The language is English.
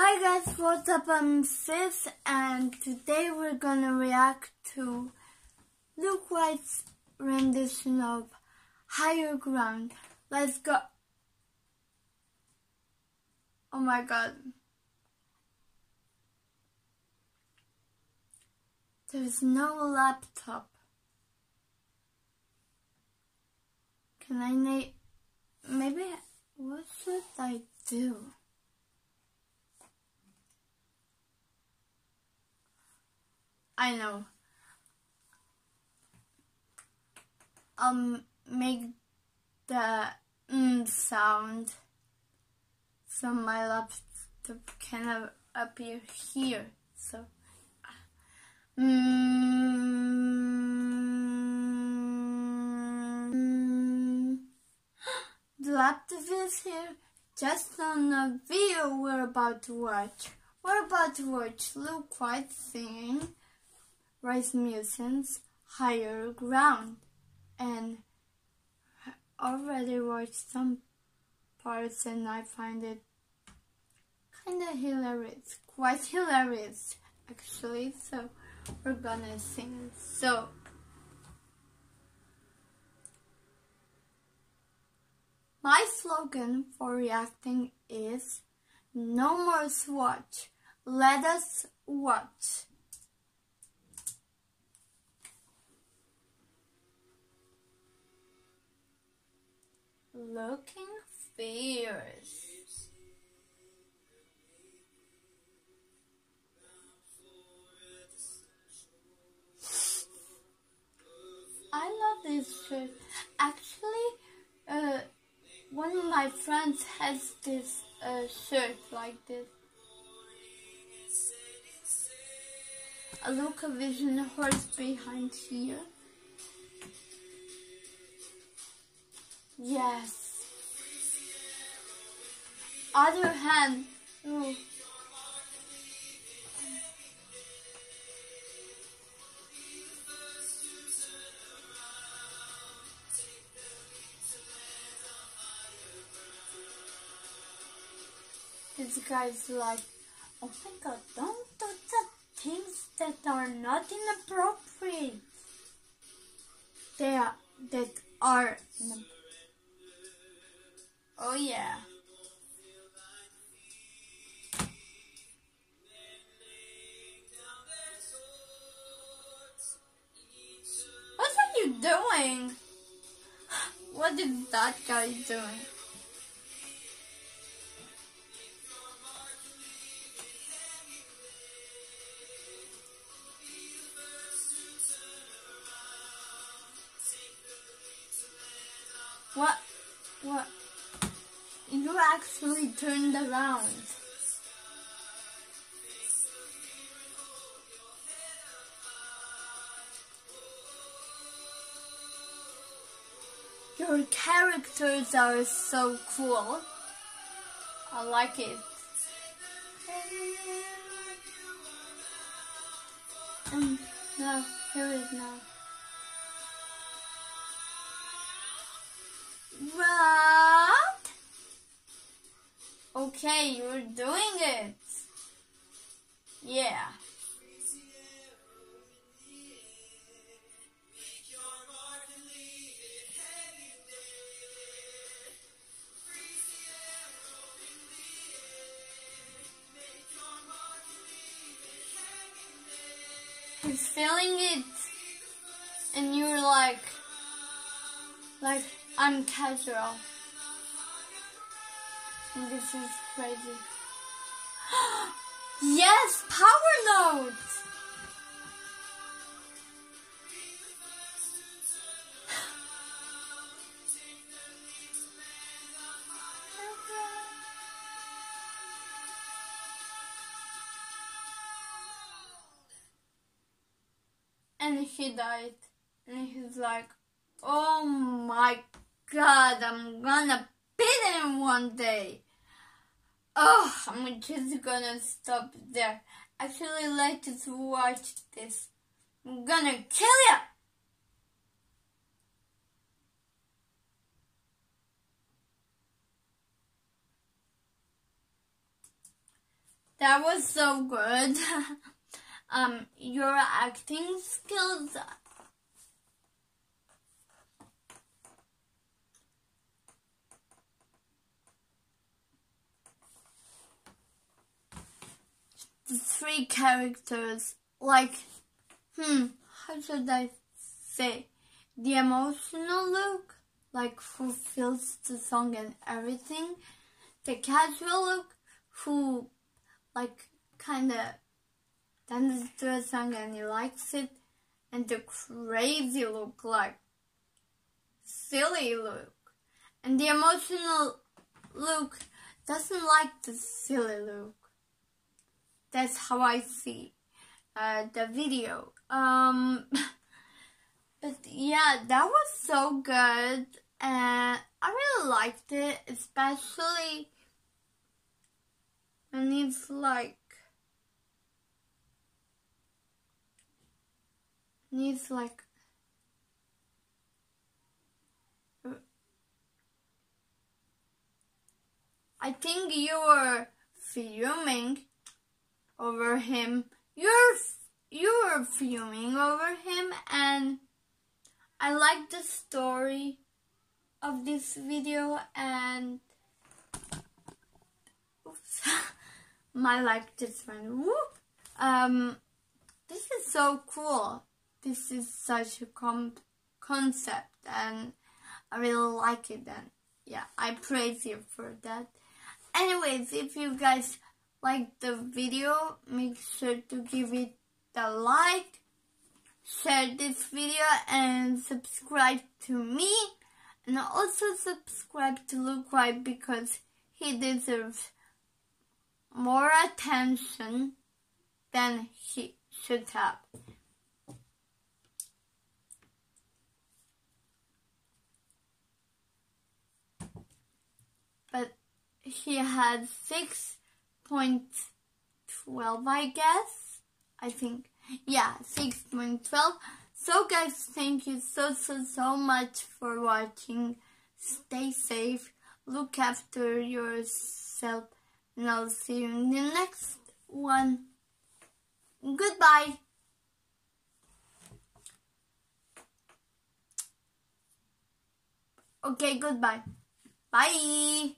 Hi guys, what's up? I'm Sis, and today we're gonna react to Luke White's rendition of Higher Ground. Let's go. Oh my god. There's no laptop. Can I name? Maybe. What should I do? I know. I'll make the mm sound so my laptop can appear here. So, mm, the laptop is here just on the video we're about to watch. We're about to watch Luke White singing Rasmussen's Higher Ground. And already watched some parts and I find it kind of hilarious, quite hilarious actually, so we're gonna sing So, my slogan for reacting is no more swatch, let us watch. Looking fierce. I love this shirt. Actually, uh, one of my friends has this uh, shirt like this. A Luca Vision horse behind here. Yes. Other hand. This guy's like, oh my god, don't do the things that are not inappropriate. They are, that are inappropriate. Oh yeah. What are you doing? What is that guy doing? What? What? You actually turned around. Your characters are so cool. I like it. Um, and now, here it is now. Okay, you're doing it. Yeah. He's feeling it and you're like like I'm casual. This is crazy. yes, power note! and he died. And he's like, oh my god, I'm gonna one day. Oh, I'm just gonna stop there. Actually, let's watch this. I'm gonna kill you! that was so good. um, your acting skills. The three characters, like, hmm, how should I say? The emotional look, like, fulfills the song and everything. The casual look, who, like, kind of dances to a song and he likes it. And the crazy look, like, silly look. And the emotional look doesn't like the silly look. That's how I see uh, the video. Um, but yeah, that was so good. And I really liked it, especially when it's like needs like I think you were fuming over him. You're you're fuming over him, and I like the story of this video and oops, my like just went whoop. Um, this is so cool. This is such a concept, and I really like it. And yeah, I praise you for that. Anyways, if you guys like the video, make sure to give it a like, share this video and subscribe to me and also subscribe to Luke White because he deserves more attention than he should have. But he had 6.12 I guess. I think. Yeah, 6.12. So guys, thank you so, so, so much for watching. Stay safe. Look after yourself. And I'll see you in the next one. Goodbye. Okay, goodbye. Bye.